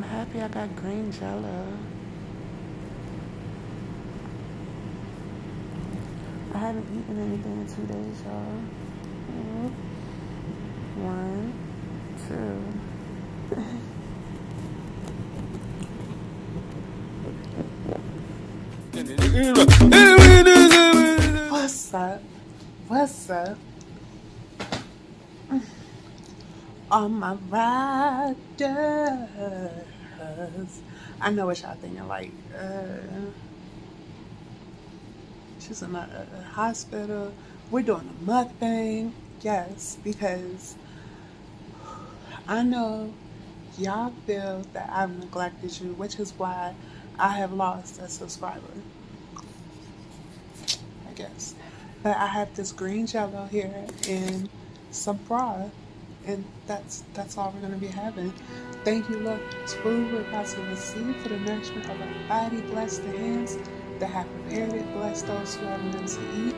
I'm happy I got green jello. I haven't eaten anything in two days, y'all. Mm-hmm. One, two. What's up? What's up? On my riders. I know what y'all thinking, like, uh, she's in a, a hospital. We're doing a mukbang. Yes, because I know y'all feel that I've neglected you, which is why I have lost a subscriber. I guess. But I have this green jello here and some broth. And that's that's all we're gonna be having. Thank you, Lord, for food we're about to receive for the nourishment of our body. Bless the hands that have prepared it. Bless those who have meant to eat.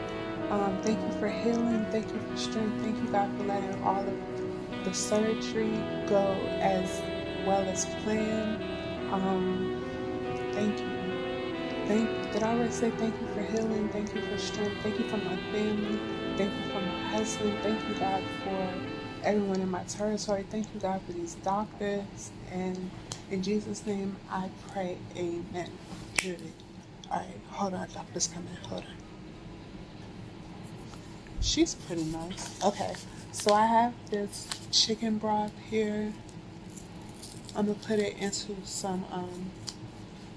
Um, thank you for healing. Thank you for strength. Thank you, God, for letting all of the surgery go as well as planned. Um, thank you. Thank did I already say thank you for healing? Thank you for strength. Thank you for my family. Thank you for my husband. Thank you, God, for everyone in my territory. Thank you, God, for these doctors. And in Jesus' name, I pray, Amen. All right, hold on. Doctor's coming. Hold on. She's pretty nice. Okay, so I have this chicken broth here. I'm gonna put it into some um,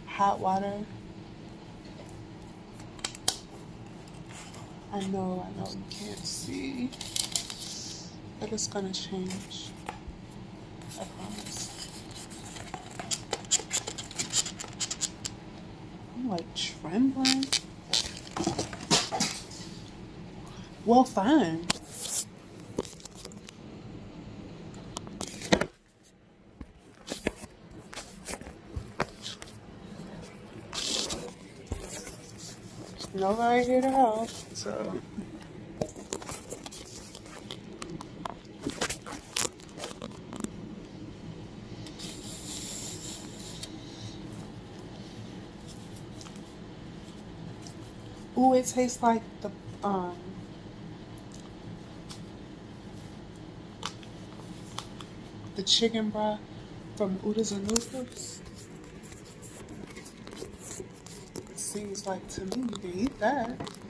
hot water. I know, I know you can't see, but it's gonna change. I promise. I'm like trembling. Well, fine. Nobody here to help, so. Ooh, it tastes like the um the chicken broth from Oodles and Noodles. Seems like to me you can eat that.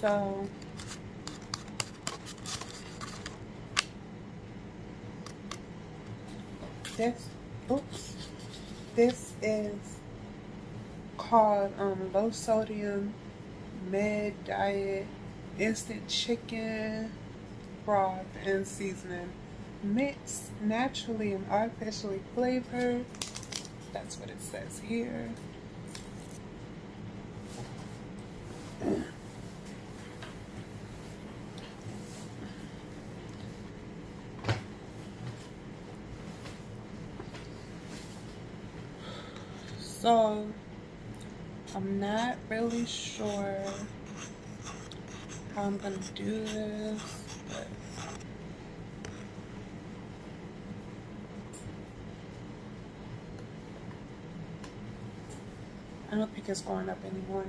So this oops this is called um, low sodium med diet instant chicken broth and seasoning. Mixed naturally and artificially flavored. That's what it says here So I'm not really sure how I'm gonna do this, but I don't think it's going up anymore.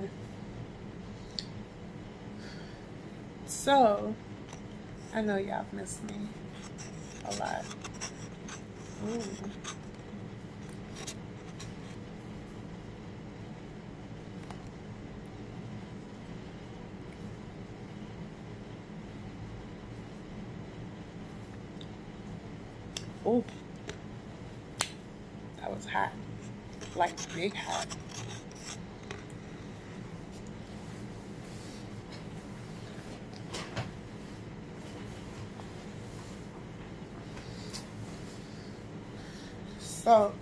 So I know y'all miss me a lot. Ooh. That was hot. Like big hot. So,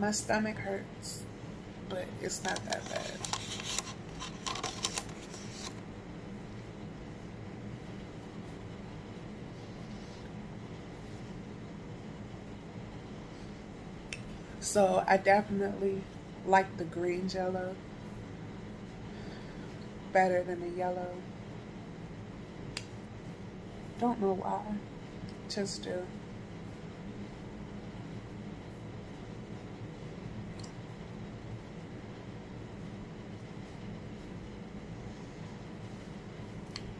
my stomach hurts, but it's not that bad. So I definitely like the green jello better than the yellow. Don't know why. Just do.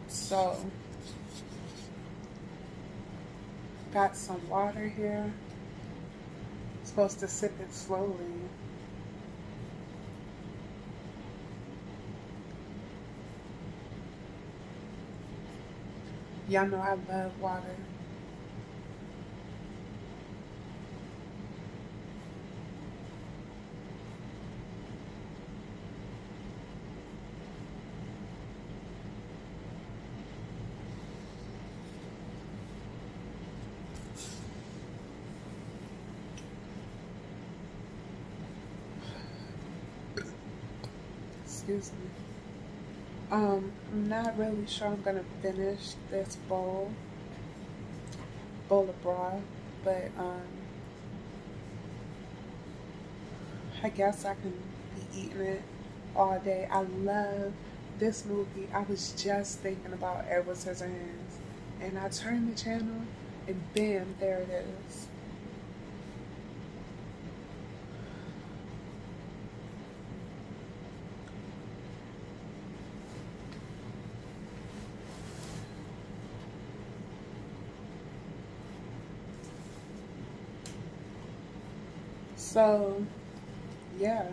So, got some water here. Supposed to sip it slowly. Y'all know I love water. Excuse me. Um, I'm not really sure I'm gonna finish this bowl, bowl of broth, but um, I guess I can be eating it all day. I love this movie. I was just thinking about Edward Scissorhands, and I turned the channel, and bam, there it is. So, yeah.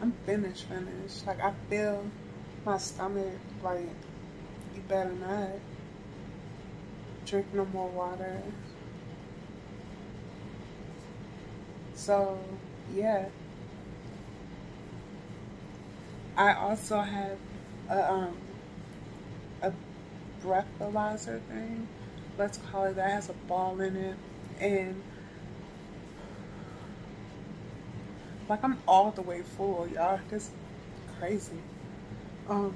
I'm finished, finished. Like, I feel my stomach, like, you better not drink no more water. So, yeah. I also have a, um, a breathalyzer thing let's call it that, has a ball in it. And like I'm all the way full, y'all. This crazy. Um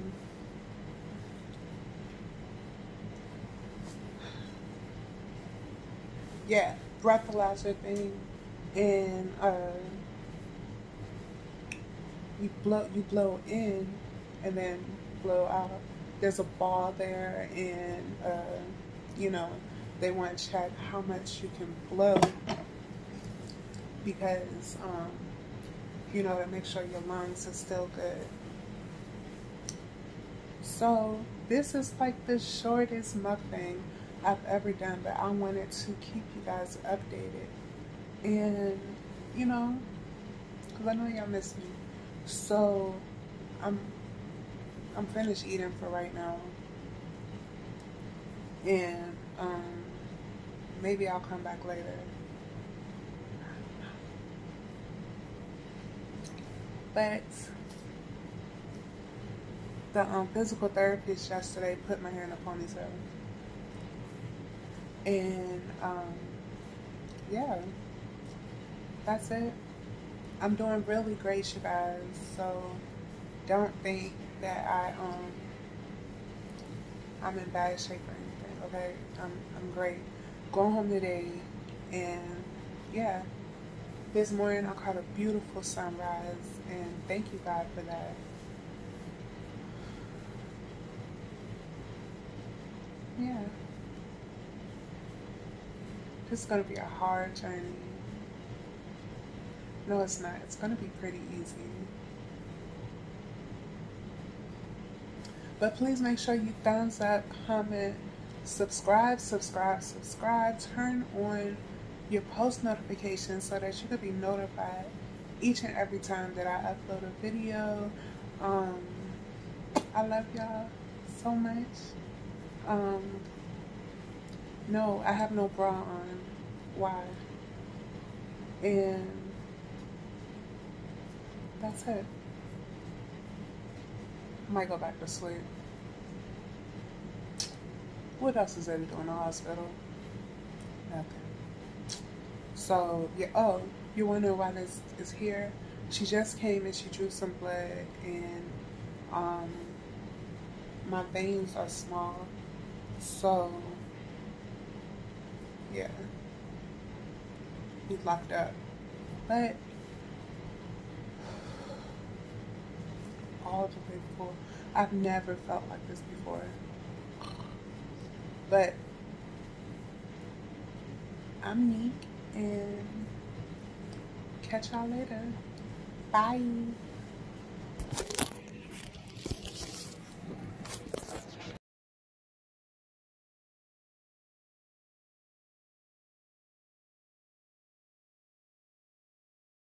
Yeah, breathalyzer thing and uh you blow you blow in and then blow out. There's a ball there and uh you know, they want to check how much you can blow because, um, you know, to make sure your lungs are still good. So this is like the shortest mukbang I've ever done, but I wanted to keep you guys updated. And, you know, because I know y'all miss me. So I'm I'm finished eating for right now and um, maybe I'll come back later. But the um, physical therapist yesterday put my hair in a ponytail. And um, yeah, that's it. I'm doing really great, you guys. So don't think that I um I'm in bad shape anything okay? I'm, I'm great. Going home today, and yeah, this morning I caught a beautiful sunrise, and thank you, God, for that. Yeah. This is going to be a hard journey. No, it's not. It's going to be pretty easy. But please make sure you thumbs up, comment, subscribe, subscribe, subscribe. Turn on your post notifications so that you can be notified each and every time that I upload a video. Um, I love y'all so much. Um, no, I have no bra on. Why? And that's it. I might go back to sleep. What else is there to do in the hospital? Okay. So, yeah, oh, you wonder why this is here? She just came and she drew some blood and um, my veins are small. So, yeah, he's locked up. But all the way before, I've never felt like this before. But I'm Neek, and catch y'all later. Bye.